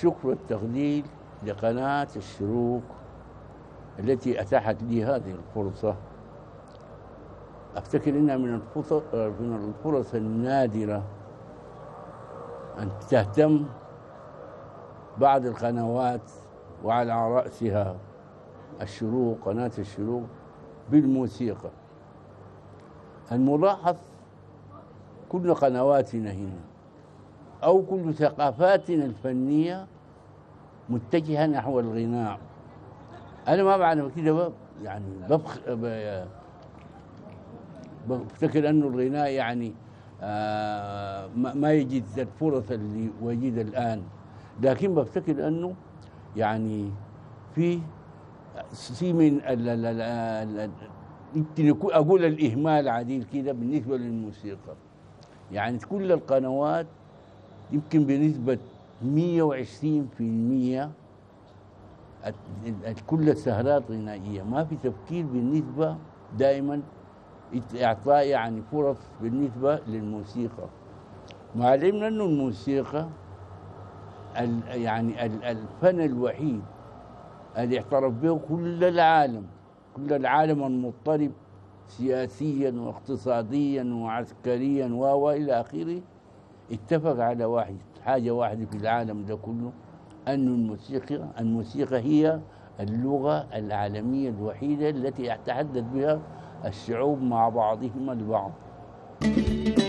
الشكر والتقدير لقناة الشروق التي أتاحت لي هذه الفرصة. أفتكر إنها من من الفرص النادرة أن تهتم بعض القنوات وعلى رأسها الشروق قناة الشروق بالموسيقى. الملاحظ كل قنواتنا هنا. أو كل ثقافاتنا الفنية متجهة نحو الغناء. أنا ما بعلم كده يعني ببخ بفتكر أنه الغناء يعني آه ما يجد الفرص اللي وجد الآن. لكن بفتكر أنه يعني في في من أقول الإهمال عديل كده بالنسبة للموسيقى. يعني كل القنوات يمكن بنسبة 120% الت- ال- كل السهرات غنائية. ما في تفكير بالنسبة دائما إعطاء يعني فرص بالنسبة للموسيقى. ما علمنا أنه الموسيقى ال- يعني ال- الفن الوحيد اللي اعترف به كل العالم. كل العالم المضطرب سياسيا واقتصاديا وعسكريا و و إلى آخره. اتفق على واحد حاجة واحدة في العالم ده كله أن الموسيقى الموسيقى هي اللغة العالمية الوحيدة التي يتحدث بها الشعوب مع بعضهم البعض. thank you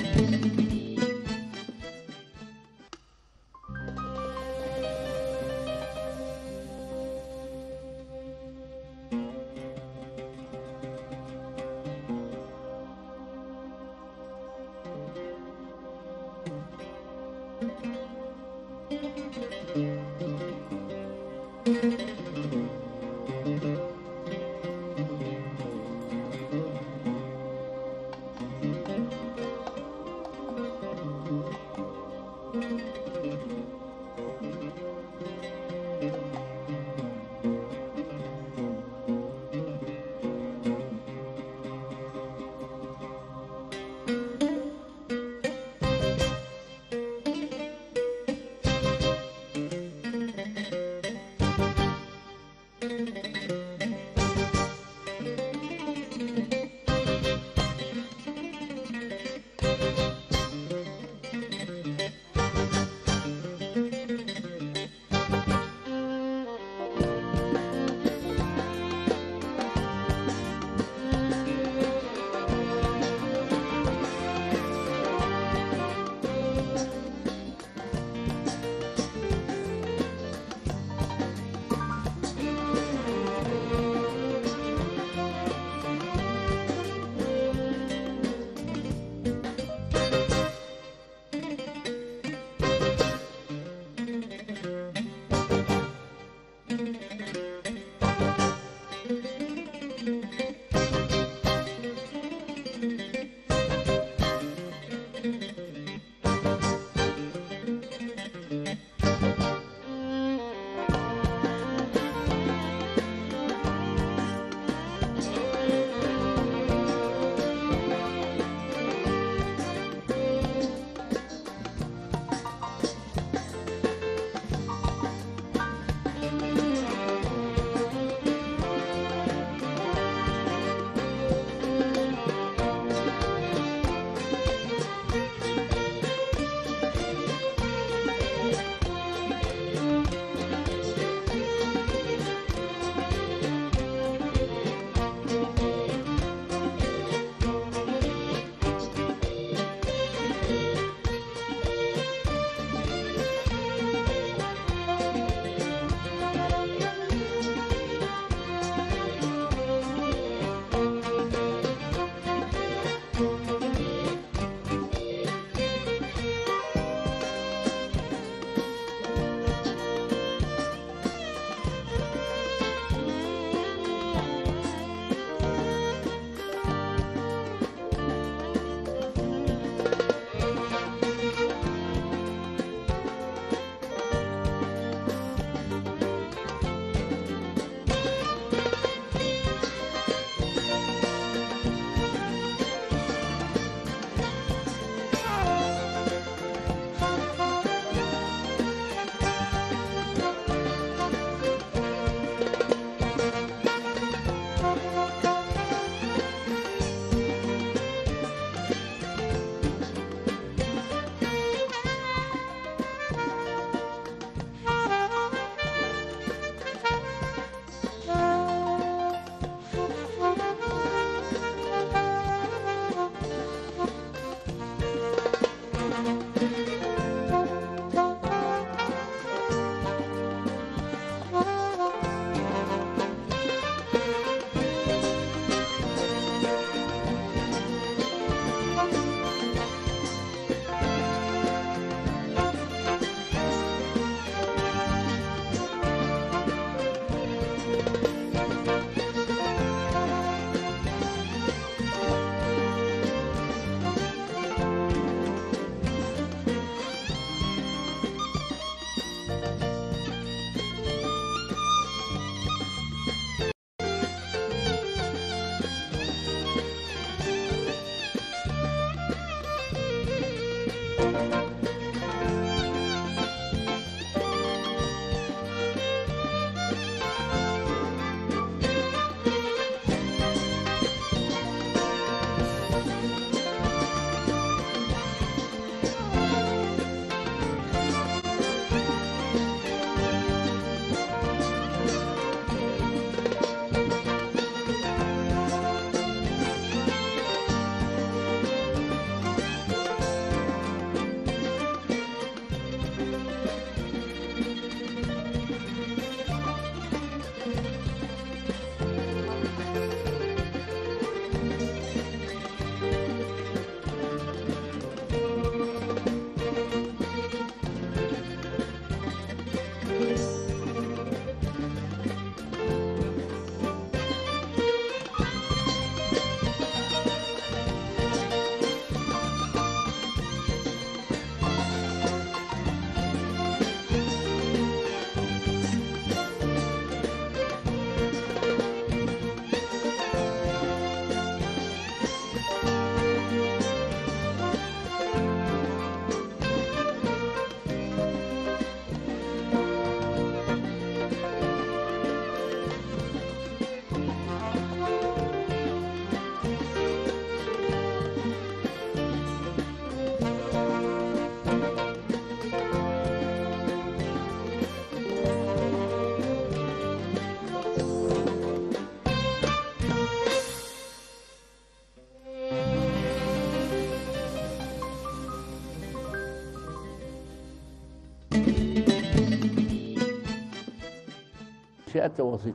نشأت وسط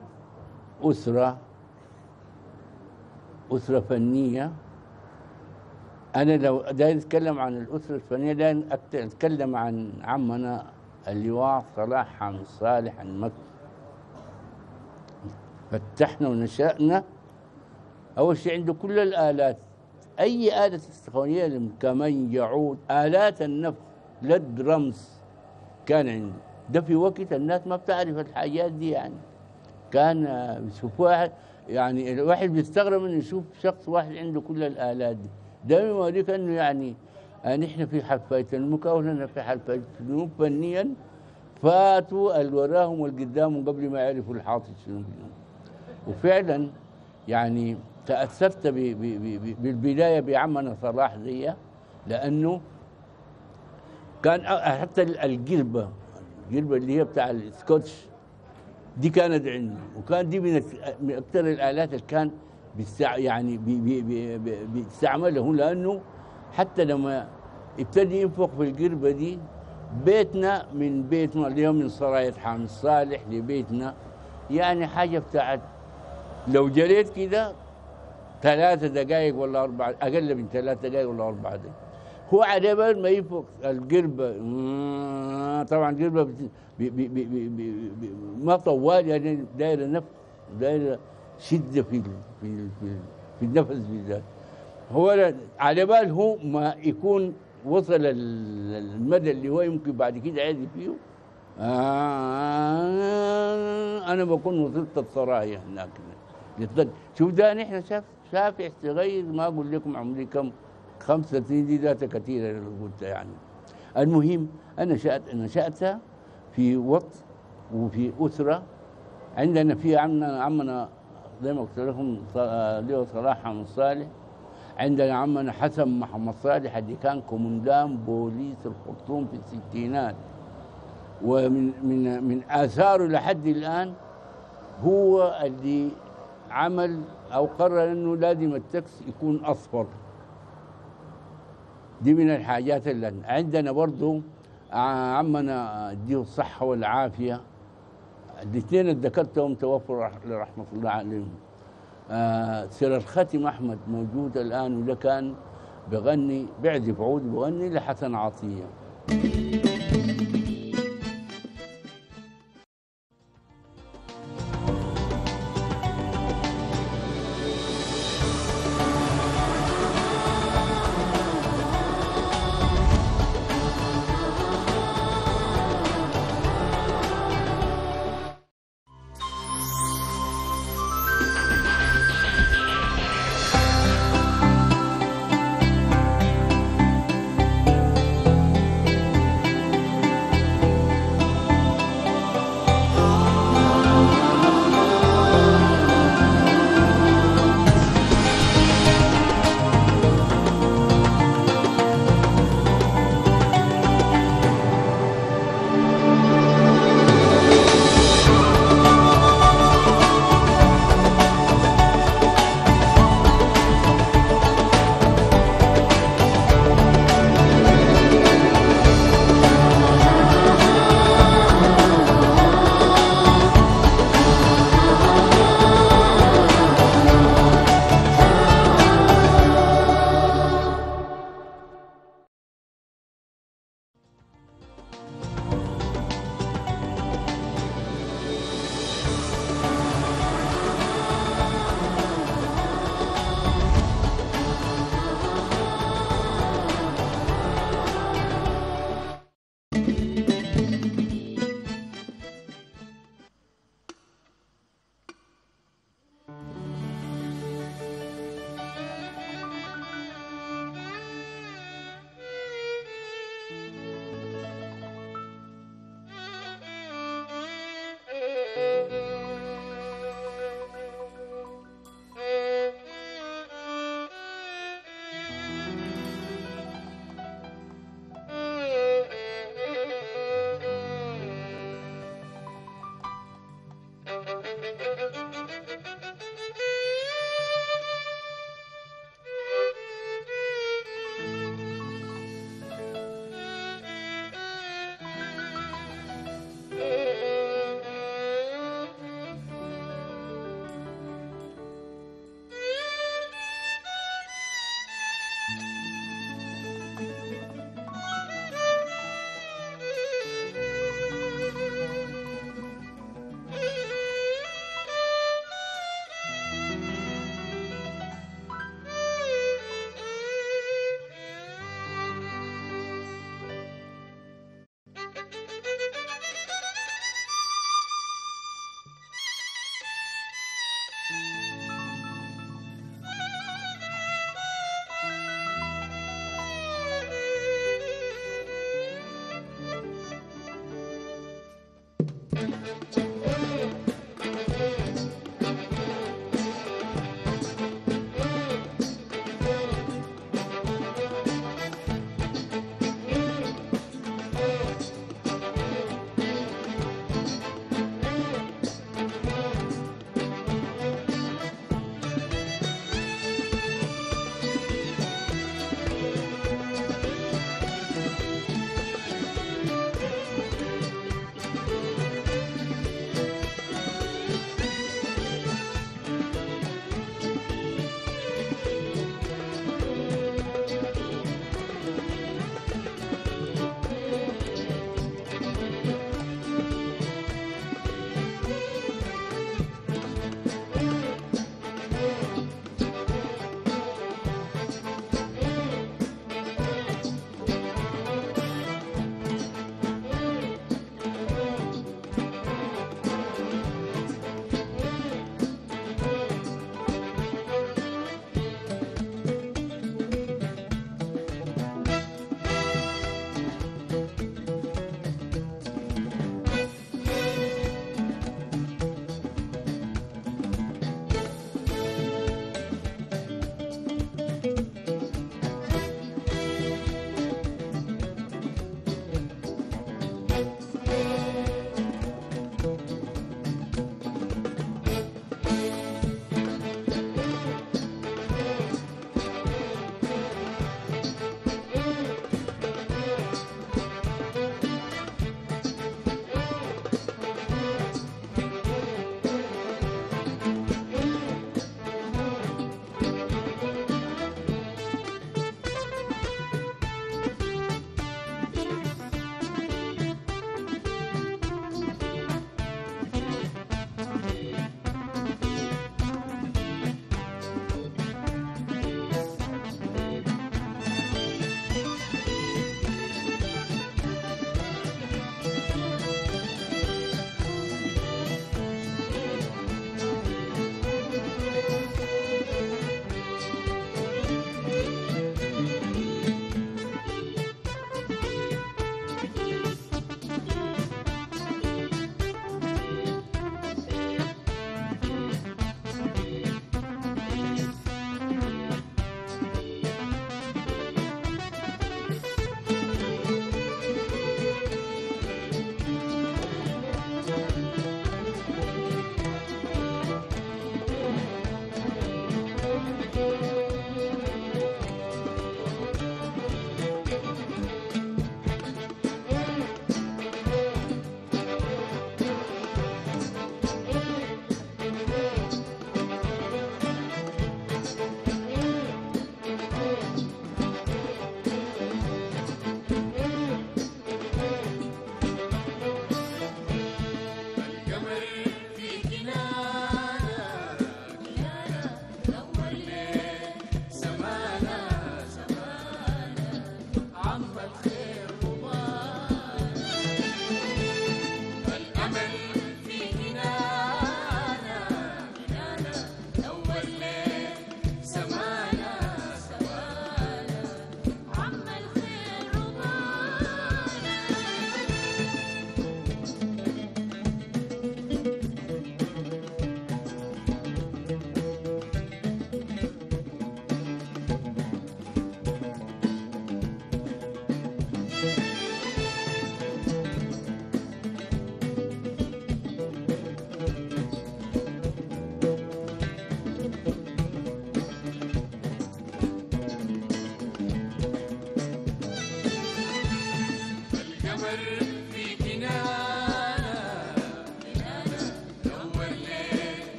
أسرة أسرة فنية. أنا لو داير أتكلم عن الأسرة الفنية أكت- أتكلم عن عمنا اللواء صلاح حامد صالح المكي فتحنا ونشأنا. أول شيء عنده كل الآلات. أي آلة استخوانية الكمان يعود. آلات النفخ لا الدرمز كان عنده. ده في وقت الناس ما بتعرف الحاجات دي يعني. كان آه، بيشوفوها يعني الواحد بيستغرب إنه يشوف شخص واحد عنده كل الآلات دي. ده يوريك إنه يعني آه، نحن في حفاية المكونة في حفاية الفنون فنيا. فاتوا اللي وراهم واللي قدامهم قبل ما يعرفوا الحاصل شنو وفعلا يعني تأثرت ب- ب- ب- ب- بالبداية بعمنا صلاح دي لأنه كان حتى ال- القربة القربة اللي هي بتاع السكوتش دي كانت عنده وكان دي من أكثر الآلات اللي كان بيستع يعني بي بي بي بي بيستعملها لأنه حتى لما ابتدي ينفخ في القربة دي بيتنا من بيتنا اليوم من سراية حامد صالح لبيتنا يعني حاجة بتاعت لو جريت كده ثلاثة دقائق ولا أربعة أقل من ثلاث دقائق ولا أربعة دقائق هو على بال ما يفك القربة طبعا القربة بي بي بي بي بي ما طوال يعني دايرة نفس دايرة شدة في في في, في النفس بالذات هو على بال هو ما يكون وصل ال- المدى اللي هو يمكن بعد كده عادي فيه. آه أنا بكون وصلت الصراحة هناك. شوف ده نحن شاف شافع صغير ما أقول لكم عمري كم خمسة دي ذات كثيرة اللي يعني. المهم أنا نشأت نشأت في وط وفي أسرة. عندنا في عمنا عمنا زي ما قلت لكم له صلاح حمد صالح. عندنا عمنا حسن محمد صالح اللي كان كومندان بوليس الخرطوم في الستينات. ومن من من آثاره لحد الآن هو اللي عمل أو قرر إنه لازم التاكس يكون أصفر. دي من الحاجات اللي عندنا برضو ع- عمنا اديه الصحة والعافية. الاثنين اللي ذكرتهم توفوا رح- رحمه الله عليهم. آه سر الختم أحمد موجود الآن وده كان بغني بيعزف عود بغني لحسن عطية.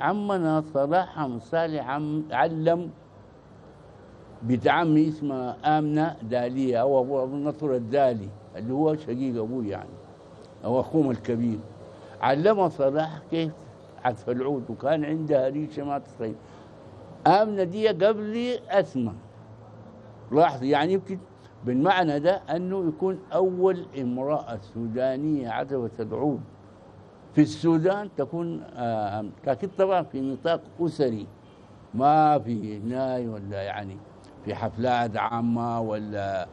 عمنا صلاح حمد صالح عم علم بنت عمي اسمها آمنة دالية. أو أبو النصر الدالي اللي هو شقيق أبوي يعني. أو أخوهم الكبير. علمها صلاح كيف؟ عزف العود وكان عندها ريشة ما تصيب. آمنة دي قبل أسمى لاحظ يعني يمكن بالمعنى ده أنه يكون أول امرأة سودانية عزفت العود في السودان تكون آه لكن طبعا في نطاق أسري. ما في ناي ولا يعني في حفلات عامة ولا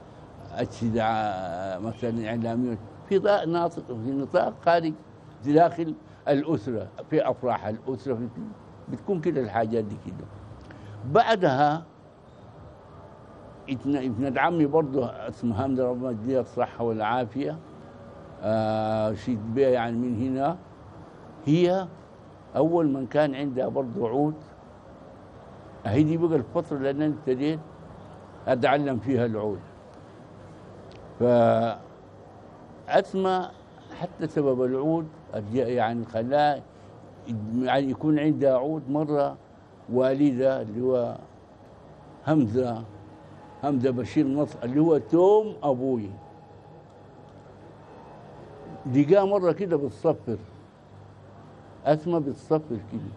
أجهزة ع- مثلا إعلامية. في ناطق في نطاق خارج داخل الأسرة في أفراح الأسرة في بتكون كده الحاجات دي كده. بعدها ابن عمي برضه اسمها حمد ربنا يديها الصحة والعافية آه شيد بيها يعني من هنا. هي أول من كان عندها برضه عود. هي دي بقى الفترة اللي أنا ابتديت أتعلم فيها العود. فأسمى حتى سبب العود يعني خلاه يعني يكون عندها عود مرة والدة اللي هو همزة همزة بشير نصر اللي هو توم أبوي. لقاه مرة كده بتصفر أسمى بتصفر كده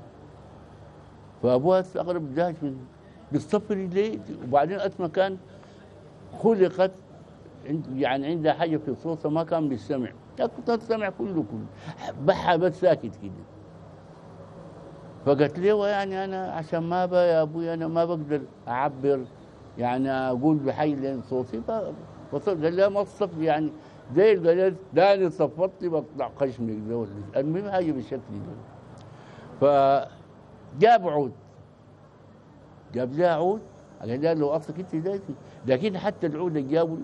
فأبوها استغرب داش من بتصفر ليه؟ وبعدين أسمى كان خلقت يعني عندها حاجة في صوتها ما كان بيستمع كنت تستمع كله كله. بحها بس ساكت كده. فقالت له يعني أنا عشان ما يا أبوي أنا ما بقدر أعبر يعني أقول بحي لين صوتي. ف- فصل قال لها ما تصف يعني زي قالت داني صفطتي بقطع خشمك ده المهم حاجة بالشكل ده فجاب عود. جاب لها عود. قال لو اصلك أنت دايتي لكن حتى العود اللي جابوا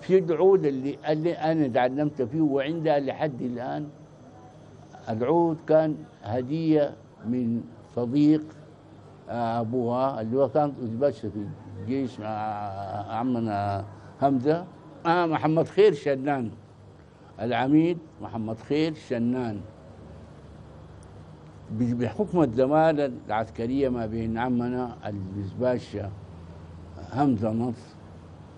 في العود اللي اللي أنا تعلمت فيه وعندها لحد الآن العود كان هدية من صديق أبوها اللي هو كان في الجيش مع عمنا حمزة. آه محمد خير شنان. العميد محمد خير شنان. بحكم الزمالة العسكرية ما بين عمنا الباشا همزة نصر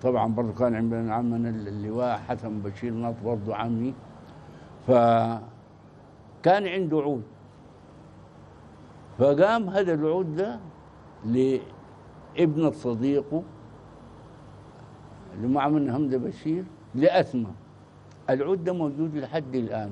طبعا برضه كان عندنا عمنا اللواء حسن بشير نصر برضه عمي. فكان عنده عود. فقام هذا العود ده لابنة صديقه اللي مع من همزة بشير لأسمى العود ده موجود لحد الآن.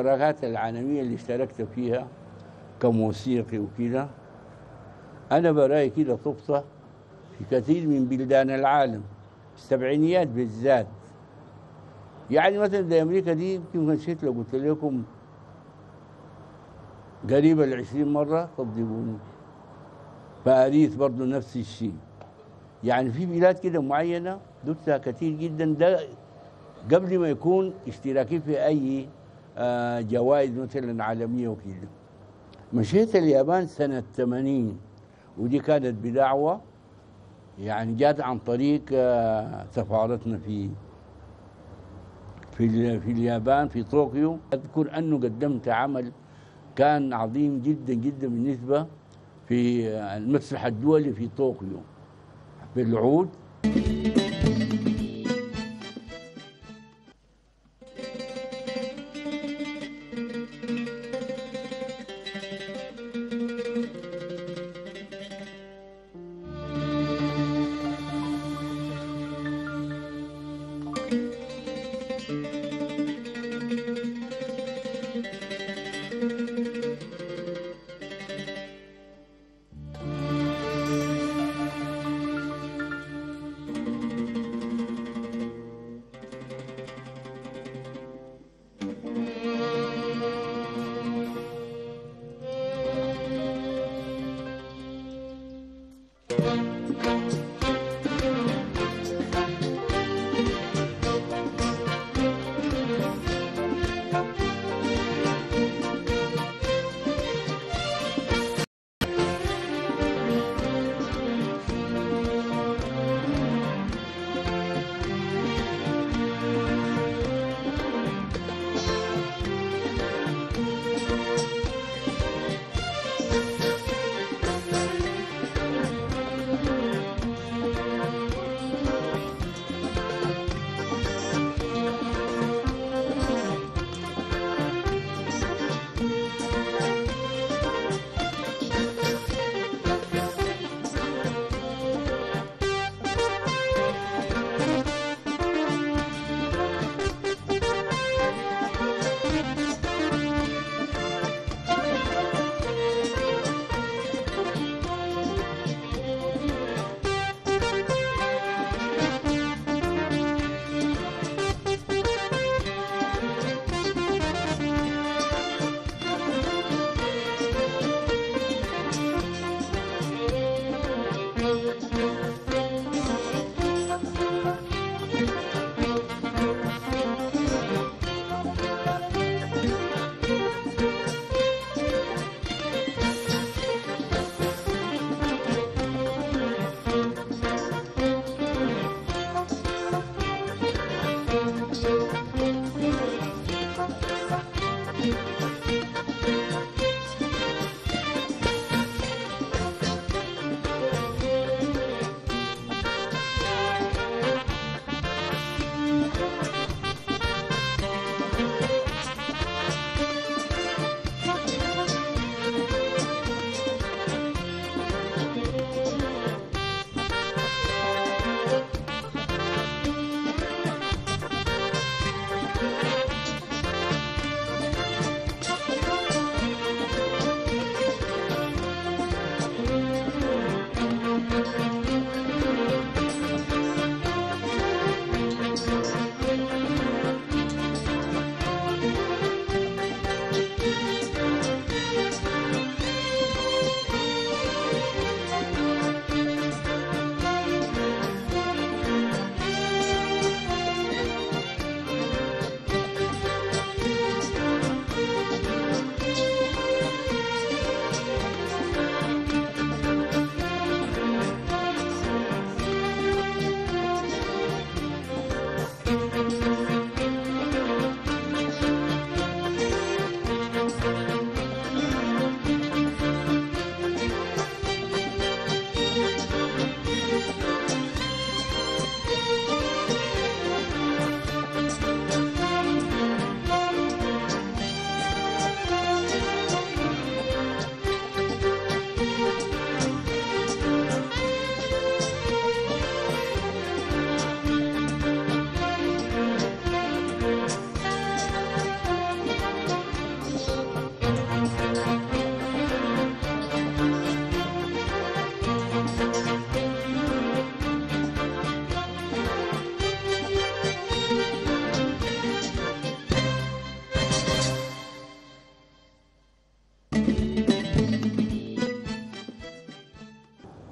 المشاركات العالمية اللي اشتركت فيها كموسيقي وكده أنا برأي كده طفطة في كثير من بلدان العالم. السبعينيات بالذات. يعني مثلا زي أمريكا دي يمكن مشيت لو قلت لكم قريبة العشرين مرة صدقوني باريس برضو نفس الشيء. يعني في بلاد كده معينة دوتها كثير جدا. ده قبل ما يكون اشتراكي في أي جوائز مثلا عالمية وكده مشيت اليابان سنة 80 ودي كانت بدعوة يعني جات عن طريق آه، سفارتنا في في في اليابان في طوكيو. أذكر أنه قدمت عمل كان عظيم جدا جدا بالنسبة في آه، المسرح الدولي في طوكيو بالعود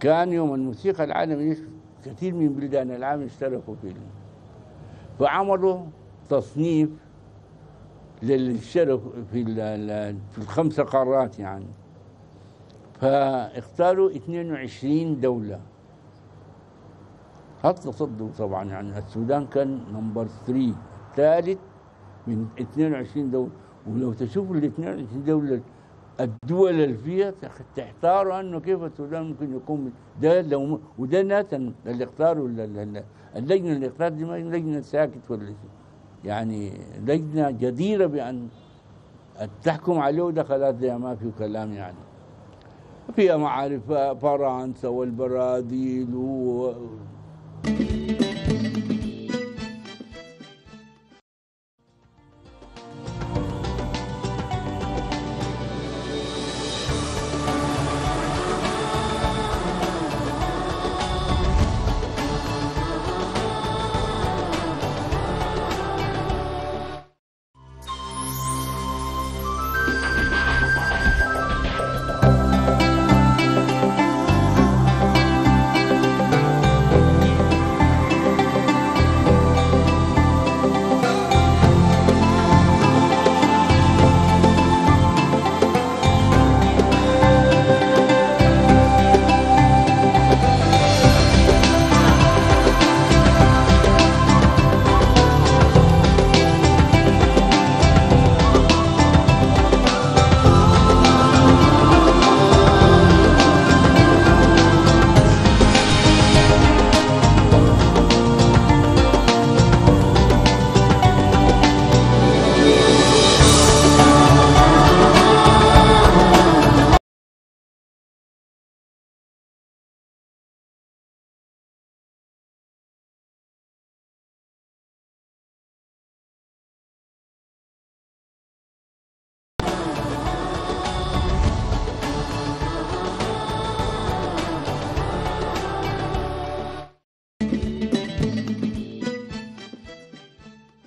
كان يوم الموسيقى العالمي كثير من بلدان العالم اشتركوا فيه فعملوا تصنيف للي اشتركوا في في الخمسة قارات يعني. فاختاروا 22 دولة. حتى صدوا طبعا يعني السودان كان نمبر 3 ثالث من 22 دولة. ولو تشوفوا ال 22 دولة الدول اللي فيها تخ- تحتاروا أنه كيف السودان ممكن يكون من- ده لو وده ناس اللي اختاروا ال- ال- ال- اللجنة اختارت دي ما لجنة ساكت ولا شيء. يعني لجنة جديرة بأن تحكم عليه خلاص ده ما في كلام يعني. فيها معارف فرنسا والبرازيل و...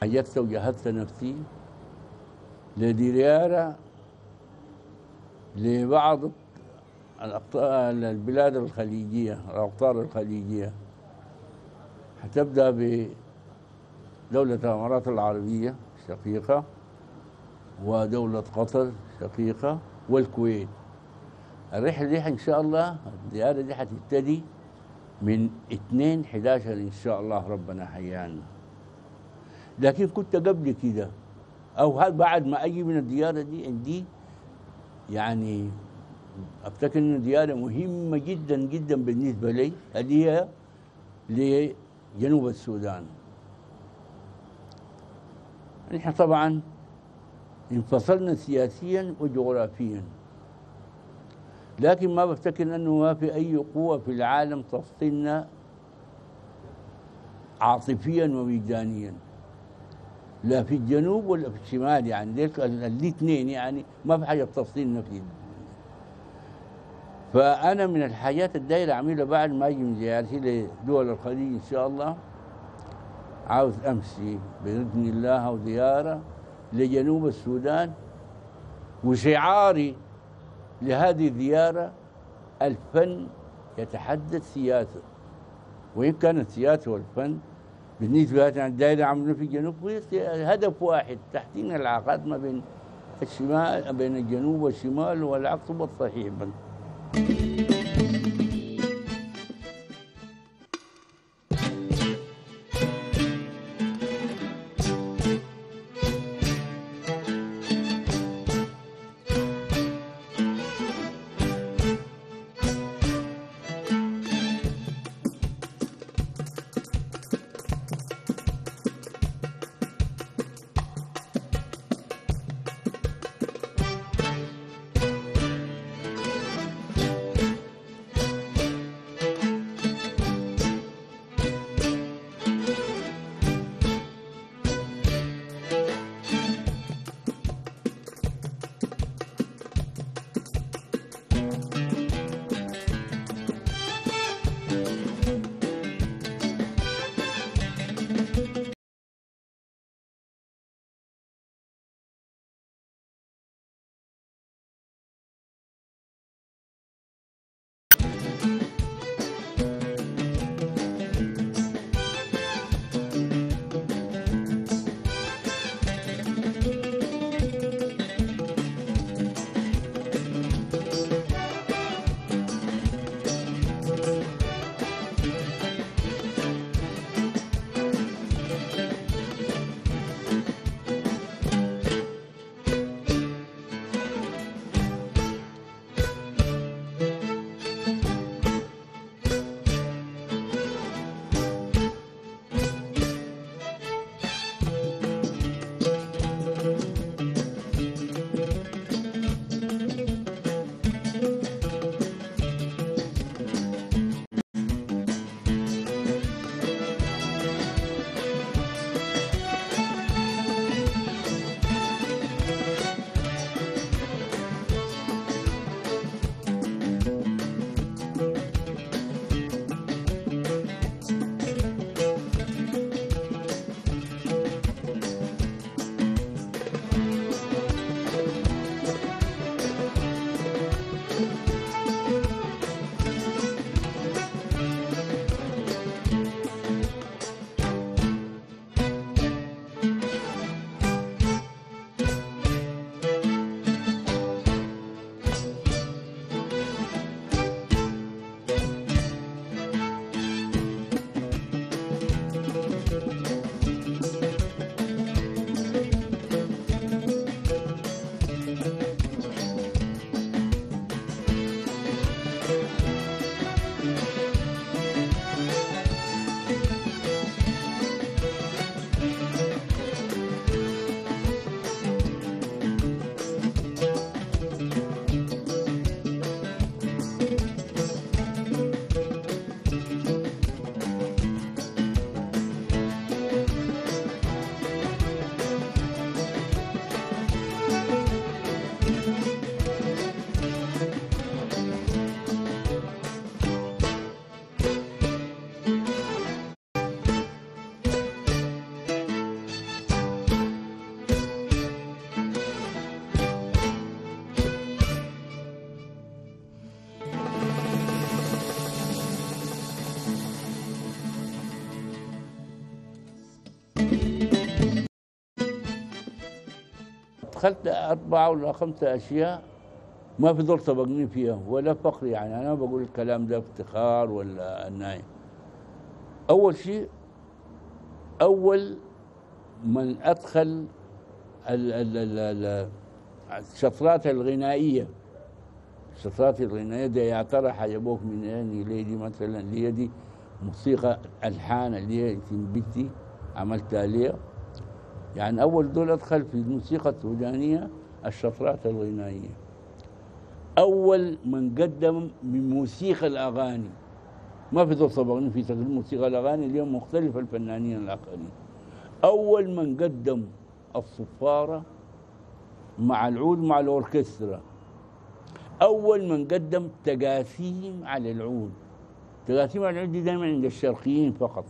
حجزت وجهزت نفسي. لزيارة لبعض البلاد الخليجية الأقطار الخليجية. حتبدأ بدولة الإمارات العربية الشقيقة ودولة قطر الشقيقة والكويت. الرحلة دي إن شاء الله الزيارة دي حتبتدي من 2 11 إن شاء الله ربنا حيانا. لكن كنت قبل كده؟ أو بعد ما أجي من الزياره دي عندي؟ يعني أفتكر انه زياره مهمة جدا جدا بالنسبة لي اللي هي لجنوب السودان؟ نحن طبعا انفصلنا سياسيا وجغرافيا لكن ما بفتكر أنه ما في أي قوة في العالم تفصلنا عاطفيا ووجدانيا. لا في الجنوب ولا في الشمال يعني ديك الاثنين يعني ما في حاجة تفصيلنا فيه فأنا من الحاجات الدايرة أعملها بعد ما أجي من زيارتي لدول الخليج إن شاء الله عاوز أمشي بإذن الله وزيارة لجنوب السودان وشعاري لهذه الزيارة الفن يتحدث سياسة وإن كانت السياسة والفن بالنسبة لنا الدائرة في الجنوب هدف واحد تحسين العلاقات ما بين الشمال بين الجنوب والشمال والعكس هو أدخلت أربعة ولا خمسة أشياء ما في دور سبقني فيها ولا فخر يعني. أنا بقول الكلام ده افتخار ولا النايم أول شيء أول من أدخل ال- ال- ال- ال- الشطرات الغنائية. الشطرات الغنائية دي يا ترى حجبوك من يعني ليه دي مثلا؟ اللي هي دي موسيقى ألحان اللي هي بنتي عملتها ليها يعني أول دول أدخل في الموسيقى السودانية الشطرات الغنائية. أول من قدم من موسيقى الأغاني. ما في دور سبقني في تقديم موسيقى الأغاني اليوم مختلف الفنانين الآخرين. أول من قدم الصفارة مع العود مع الأوركسترا. أول من قدم تقاسيم على العود. تقاسيم على العود دي دائما عند الشرقيين فقط.